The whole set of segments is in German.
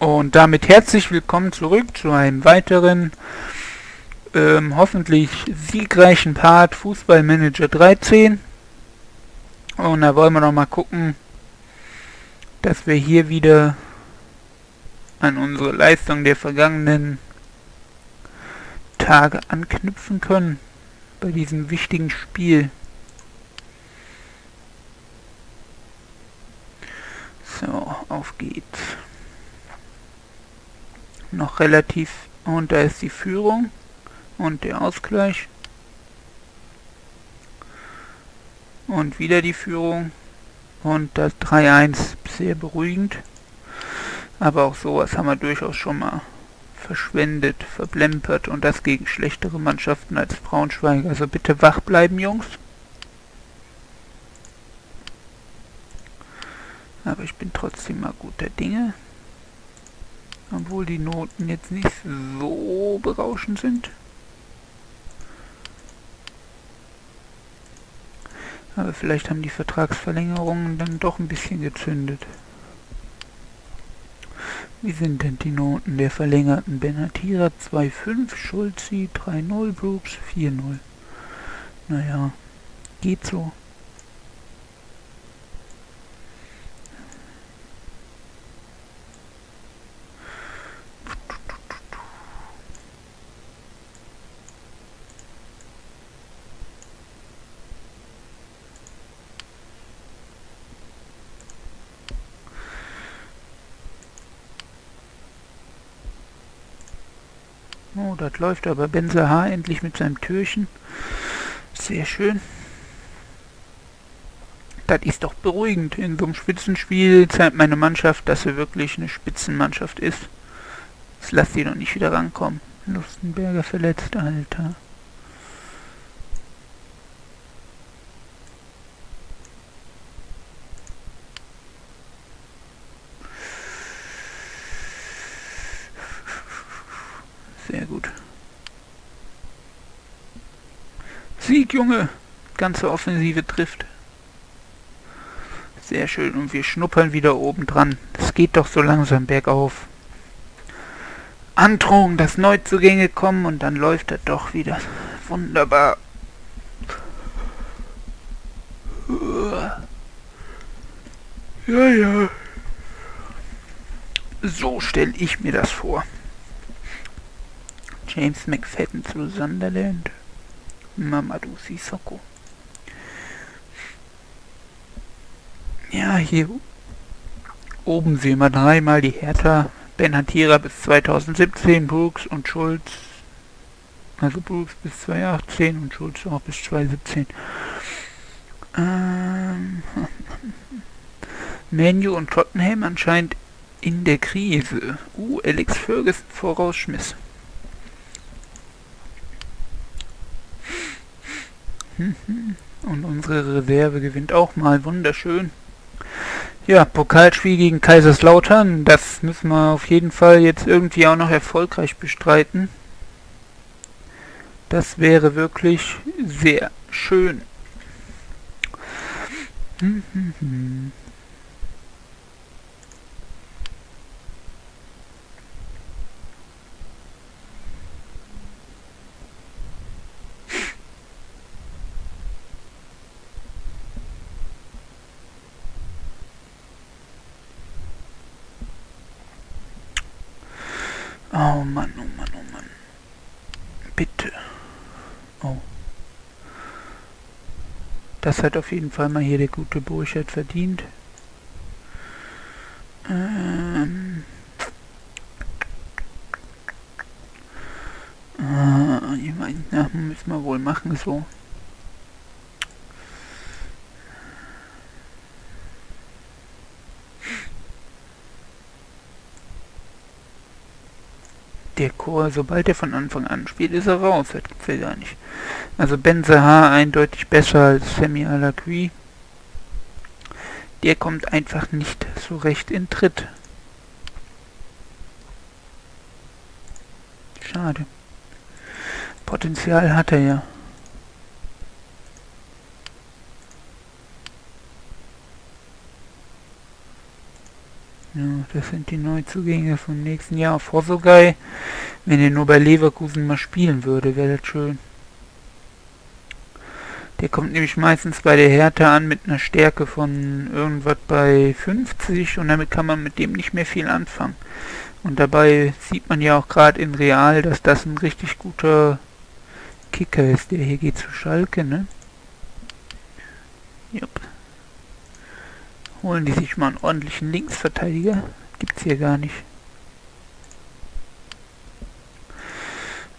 Und damit herzlich willkommen zurück zu einem weiteren, ähm, hoffentlich siegreichen Part Fußballmanager 13. Und da wollen wir noch mal gucken, dass wir hier wieder an unsere Leistung der vergangenen Tage anknüpfen können bei diesem wichtigen Spiel. So, auf geht's. Noch relativ und da ist die Führung und der Ausgleich. Und wieder die Führung und das 3-1 sehr beruhigend aber auch sowas haben wir durchaus schon mal verschwendet, verblempert und das gegen schlechtere Mannschaften als Braunschweig. Also bitte wach bleiben, Jungs. Aber ich bin trotzdem mal guter Dinge. Obwohl die Noten jetzt nicht so berauschend sind. Aber vielleicht haben die Vertragsverlängerungen dann doch ein bisschen gezündet. Wie sind denn die Noten der verlängerten Benatira 2,5, Schulzi 3,0, Brooks 4,0. Naja, geht so. Oh, das läuft aber Benzer H. endlich mit seinem Türchen. Sehr schön. Das ist doch beruhigend. In so einem Spitzenspiel zeigt meine Mannschaft, dass sie wirklich eine Spitzenmannschaft ist. Jetzt lasst die doch nicht wieder rankommen. Lustenberger verletzt, Alter. Sehr gut. Sieg, Junge! Ganze Offensive trifft. Sehr schön. Und wir schnuppern wieder oben dran. Es geht doch so langsam bergauf. Androhung, dass Neuzugänge kommen und dann läuft er doch wieder. Wunderbar. Ja, ja. So stelle ich mir das vor. James McFadden zu Sunderland. Mamadou Sissoko. Ja, hier oben sehen wir dreimal die Hertha. Ben Hatira bis 2017, Brooks und Schulz. Also Brooks bis 2018 und Schulz auch bis 2017. Ähm, Menu und Tottenham anscheinend in der Krise. Uh, Alex Ferguson vorausschmiss. Und unsere Reserve gewinnt auch mal. Wunderschön. Ja, Pokalspiel gegen Kaiserslautern. Das müssen wir auf jeden Fall jetzt irgendwie auch noch erfolgreich bestreiten. Das wäre wirklich sehr schön. Oh Mann, oh Mann, oh Mann. Bitte. Oh. Das hat auf jeden Fall mal hier der gute Burchard verdient. Ähm. Ah, ich meine, müssen wir wohl machen so. der Chor, sobald er von Anfang an spielt, ist er raus. Das gibt's ja gar nicht. Also Ben Sahar eindeutig besser als Sammy Alakui. Der kommt einfach nicht so recht in Tritt. Schade. Potenzial hat er ja. Ja, das sind die Neuzugänge vom nächsten Jahr. Fossogei, wenn er nur bei Leverkusen mal spielen würde, wäre das schön. Der kommt nämlich meistens bei der Härte an mit einer Stärke von irgendwas bei 50 und damit kann man mit dem nicht mehr viel anfangen. Und dabei sieht man ja auch gerade in Real, dass das ein richtig guter Kicker ist. Der hier geht zu Schalke, ne? Jupp. Holen die sich mal einen ordentlichen Linksverteidiger? Gibt's hier gar nicht.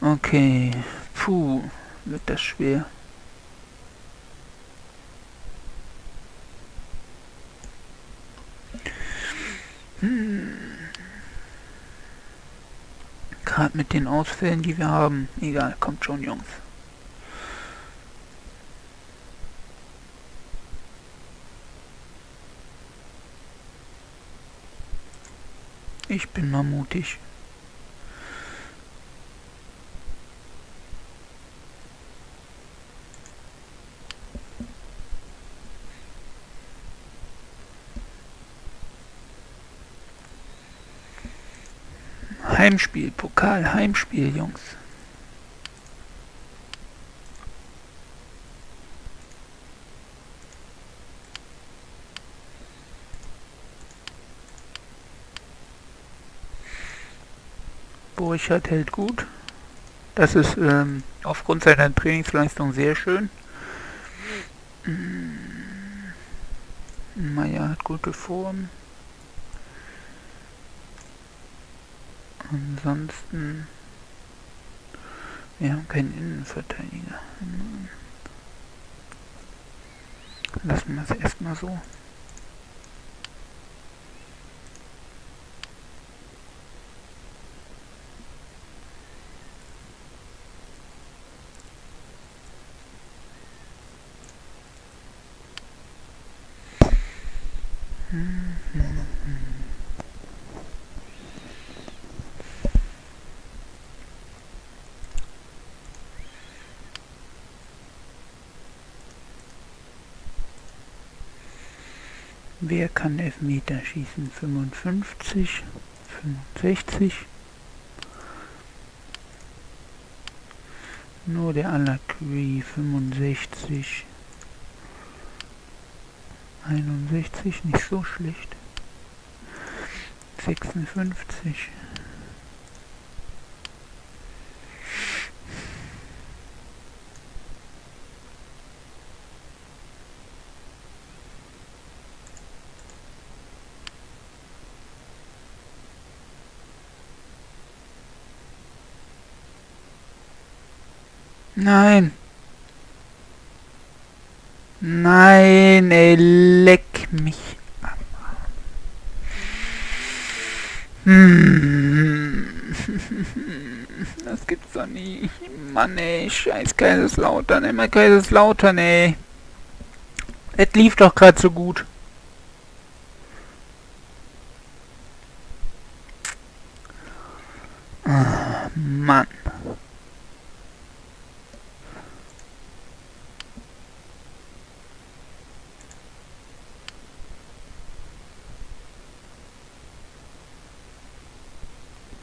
Okay. Puh, wird das schwer. Hm. Gerade mit den Ausfällen, die wir haben. Egal, kommt schon, Jungs. Ich bin mal mutig. Heimspiel, Pokal, Heimspiel, Jungs. Burchard hält gut. Das ist ähm, aufgrund seiner Trainingsleistung sehr schön. Meier hat gute Form. Ansonsten... Wir haben keinen Innenverteidiger. Lassen wir es erstmal so. Wer kann Elfmeter schießen? 55, 65. Nur der Alakui 65. 61, nicht so schlecht. 56. Nein. Nein, ey, leck mich Hm. Das gibt's doch nie. Mann, ey, scheiß Kaiserslautern, immer Kaiserslautern, ey. Es lief doch gerade so gut. Ah, Mann.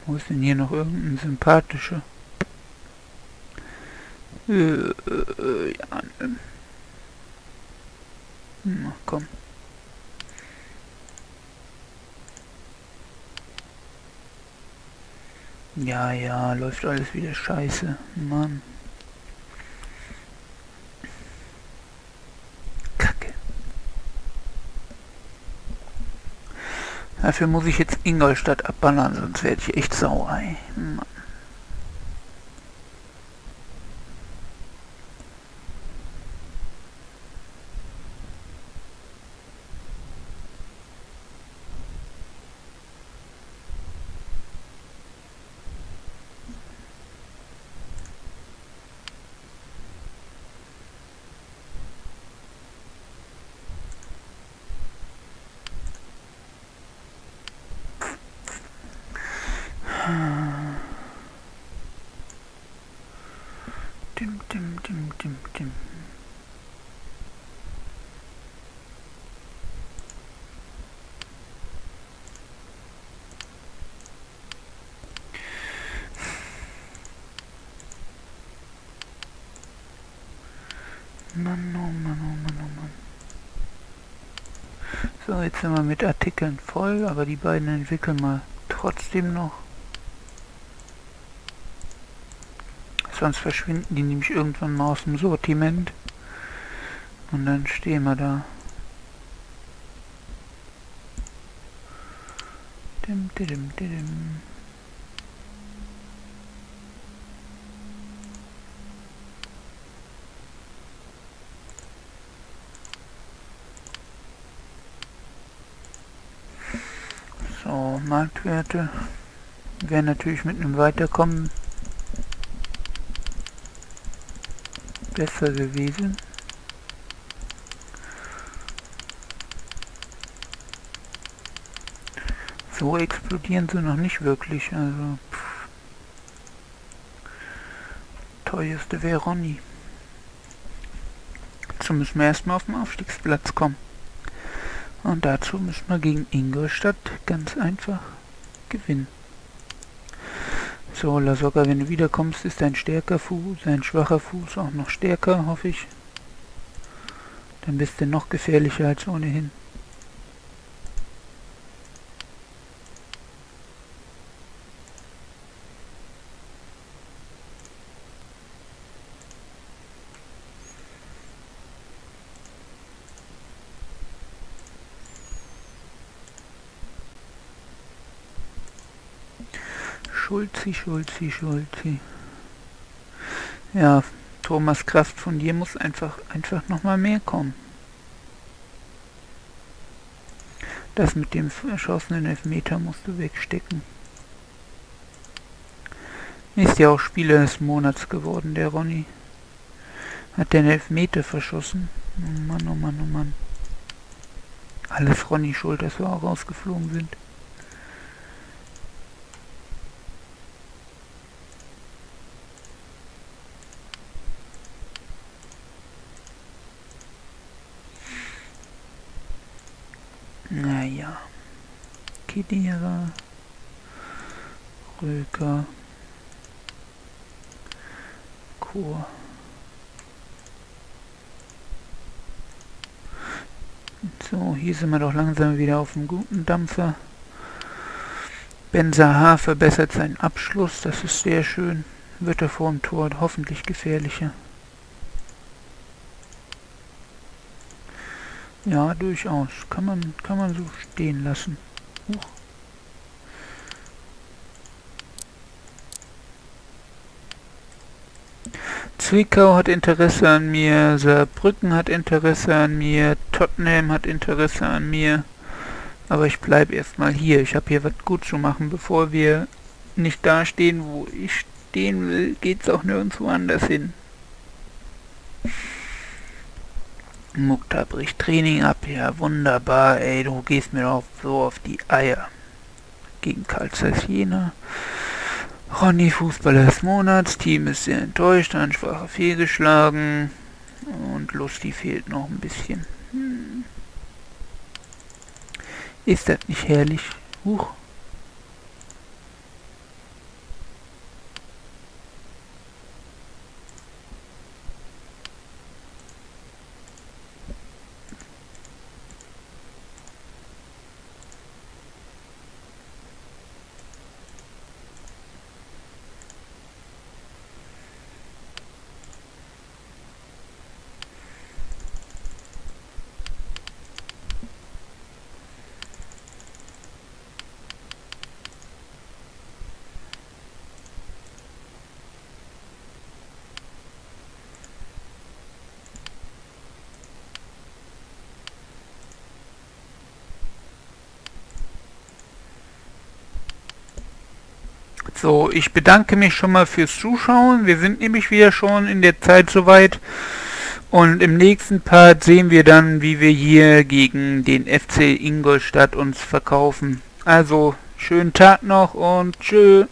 Wo ist denn hier noch irgendein sympathischer? Äh, äh, ja, ne. Na, komm. Ja, ja, läuft alles wieder scheiße. Mann. Dafür muss ich jetzt Ingolstadt abballern, sonst werde ich echt sauer. Mann. Dim, dim, dim, dim. Mann, oh Mann, oh Mann, oh Mann. So, jetzt sind wir mit Artikeln voll, aber die beiden entwickeln wir trotzdem noch. Sonst verschwinden die nämlich irgendwann mal aus dem Sortiment. Und dann stehen wir da. Dim, dim, dim, So, Marktwerte wäre natürlich mit einem Weiterkommen besser gewesen. So explodieren sie noch nicht wirklich, also pff. teuerste wäre Ronny. Dazu müssen wir erstmal auf den Aufstiegsplatz kommen. Und dazu müssen wir gegen Ingolstadt ganz einfach gewinnen. So, Lasogga, wenn du wiederkommst, ist dein stärker Fuß, ein schwacher Fuß auch noch stärker, hoffe ich. Dann bist du noch gefährlicher als ohnehin. Schulzi, Schulzi, Schulzi. Ja, Thomas Kraft von dir muss einfach, einfach nochmal mehr kommen. Das mit dem erschossenen Elfmeter musst du wegstecken. Ist ja auch Spieler des Monats geworden, der Ronny. Hat den Elfmeter verschossen. Oh Mann, oh Mann, oh Mann. Alles Ronny schuld, dass wir auch rausgeflogen sind. Naja. Kedira. Röker. Chor. So, hier sind wir doch langsam wieder auf dem guten Dampfer. Benzaha verbessert seinen Abschluss, das ist sehr schön. Wird er vor dem Tor hoffentlich gefährlicher. Ja, durchaus. Kann man, kann man so stehen lassen. Huch. Zwickau hat Interesse an mir, Saarbrücken hat Interesse an mir, Tottenham hat Interesse an mir. Aber ich bleibe erstmal hier. Ich habe hier was gut zu machen. Bevor wir nicht da stehen, wo ich stehen will, geht es auch nirgendwo anders hin. Mukta bricht Training ab. Ja, wunderbar. Ey, du gehst mir doch so auf die Eier. Gegen Karl Zeiss Jena. Ronny, Fußballer des Monats. Team ist sehr enttäuscht. Ansprache fehlgeschlagen. Und Lustig fehlt noch ein bisschen. Hm. Ist das nicht herrlich? Huch. So, ich bedanke mich schon mal fürs Zuschauen. Wir sind nämlich wieder schon in der Zeit soweit. Und im nächsten Part sehen wir dann, wie wir hier gegen den FC Ingolstadt uns verkaufen. Also, schönen Tag noch und tschüss.